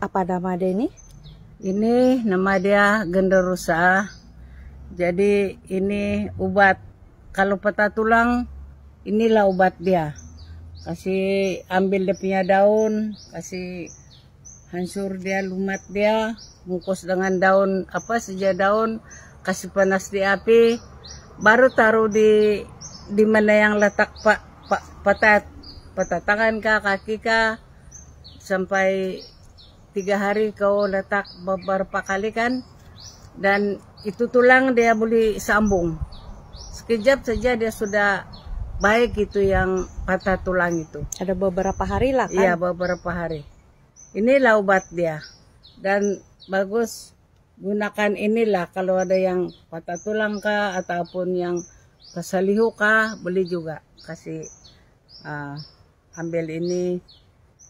Apa nama dia ini? Ini nama dia genderusa. Jadi ini obat. Kalau patah tulang, inilah obat dia. Kasih ambil dia punya daun, kasih hancur dia, lumat dia, bungkus dengan daun apa saja daun, kasih panas di api, baru taruh di di mana yang letak pak pa, patah patah tangan kah kaki kah sampai tiga hari kau letak beberapa kali kan? Dan itu tulang dia boleh sambung. Sekejap saja dia sudah baik itu yang patah tulang itu. Ada beberapa hari lah kan? iya beberapa hari. Inilah obat dia. Dan bagus gunakan inilah kalau ada yang patah tulang kah ataupun yang kesalihu kah beli juga. Kasih ah, ambil ini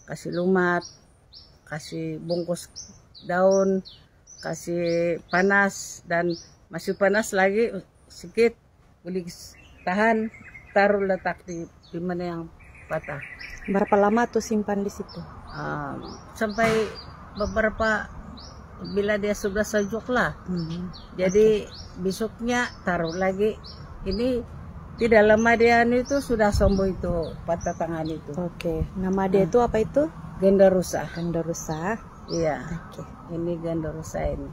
kasih lumat kasih bungkus daun, kasih panas dan masih panas lagi sedikit boleh tahan taruh letak di di mana yang patah Berapa lama tuh simpan di situ? Ah, sampai beberapa bila dia sudah sejuk lah Hmm. jadi besoknya taruh lagi ini tidak lama dia itu sudah sembuh itu patah tangan itu Oke, nama dia itu apa itu? Genderusa Genderusa. iya Oke. ini genderusa ini